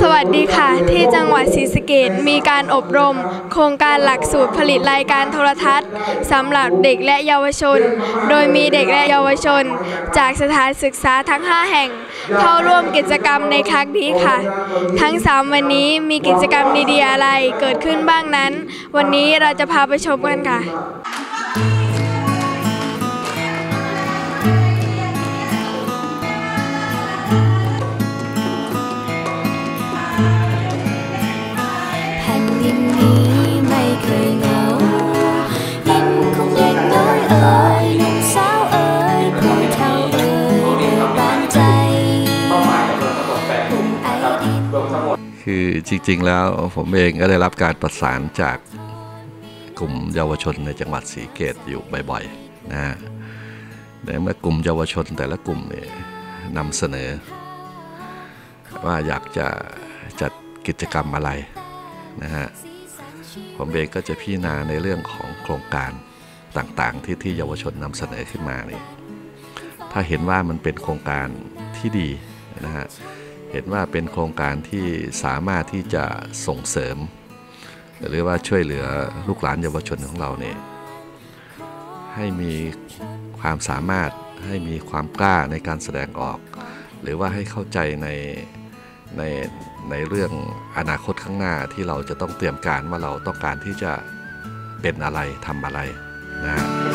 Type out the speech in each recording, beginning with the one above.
สวัสดีค่ะ ที่จังหวัดศรีสะเกษมีการอบรม โครงการหลักสูตรผลิตรายการโทรทัศน์สำหรับเด็กและเยาวชน โดยมีเด็กและเยาวชน จากสถานศึกษาทั้ง 5 แห่ง เข้าร่วมกิจกรรมในครั้งนี้ค่ะ ทั้ง 3 วันนี้มีกิจกรรมดีๆอะไรเกิดขึ้นบ้างนั้น วันนี้เราจะพาไปชมกันค่ะ คือจริง ๆ แล้วผมเองก็ได้รับการประสานจากกลุ่มเยาวชนในจังหวัดศรีเกตอยู่บ่อยๆนะฮะในเมื่อกลุ่มเยาวชนแต่ละกลุ่มเนี่ยนำเสนอ ว่าอยากจะจัดกิจกรรมอะไรนะฮะผมเองก็จะพิจารณาในเรื่องของโครงการต่างๆ ที่ที่เยาวชนนำเสนอขึ้นมานี่ถ้าเห็นว่ามันเป็นโครงการที่ดีนะฮะ เห็นว่าเป็นโครงการที่สามารถที่จะส่งเสริม หรือว่าช่วยเหลือลูกหลานเยาวชนของเราเนี่ยให้มีความสามารถให้มีความกล้าในการแสดงออก หรือว่าให้เข้าใจในในในเรื่องอนาคตข้างหน้าที่เราจะต้องเตรียมการว่าเราต้องการที่จะเป็นอะไรทำอะไรนะฮะ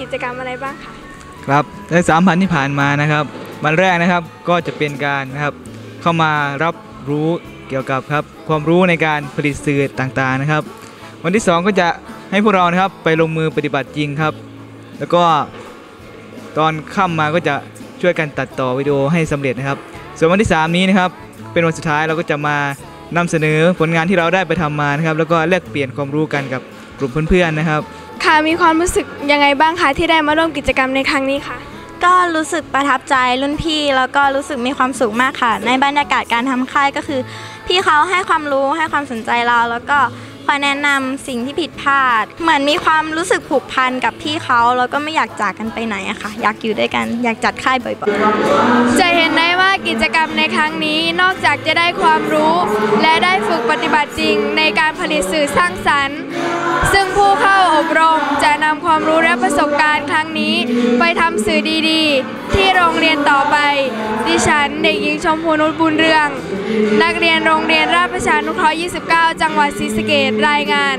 กิจกรรมอะไรบ้างคะครับในสามพันที่ผ่านมานะครับวันแรกนะครับก็จะเป็นการนะครับเข้ามารับรู้เกี่ยวกับครับความรู้ในการผลิตสื่อต่างๆนะครับ วันที่สองก็จะให้พวกเรานะครับไปลงมือปฏิบัติจริงครับ แล้วก็ตอนค่ำมาก็จะช่วยกันตัดต่อวิดีโอให้สำเร็จนะครับ ส่วนวันที่สามนี้นะครับเป็นวันสุดท้ายเราก็จะมานำเสนอผลงานที่เราได้ไปทำมานะครับ แล้วก็แลกเปลี่ยนความรู้กันกับกลุ่มเพื่อนๆนะครับ ค่ะมีความรู้สึกยังไงบ้างคะที่ได้มาร่วมกิจกรรมในครั้งนี้คะก็รู้สึกประทับใจรุ่นพี่แล้วก็รู้สึกมีความสุขมากค่ะ ในบรรยากาศการทำค่ายก็คือ พี่เขาให้ความรู้ให้ความสนใจเรา แล้วก็คอยแนะนำสิ่งที่ผิดพลาด เหมือนมีความรู้สึกผูกพันกับพี่เขาแล้วก็ไม่อยากจากกันไปไหนอะค่ะ อยากอยู่ด้วยกันอยากจัดค่ายบ่อยๆจะเห็นได้ว่ากิจกรรมในครั้งนี้นอกจากจะได้ความรู้และได้ฝึก ปฏิบัติจริงในการผลิตสื่อสร้างสรรค์ ซึ่งผู้เข้าอบรมจะนำความรู้และประสบการณ์ครั้งนี้ ไปทำสื่อดีๆ ที่โรงเรียนต่อไป ดิฉันเด็กหญิงชมพูนุชบุญเรือง นักเรียนโรงเรียนราชประชานุเคราะห์ 29 จังหวัดศรีสะเกษรายงาน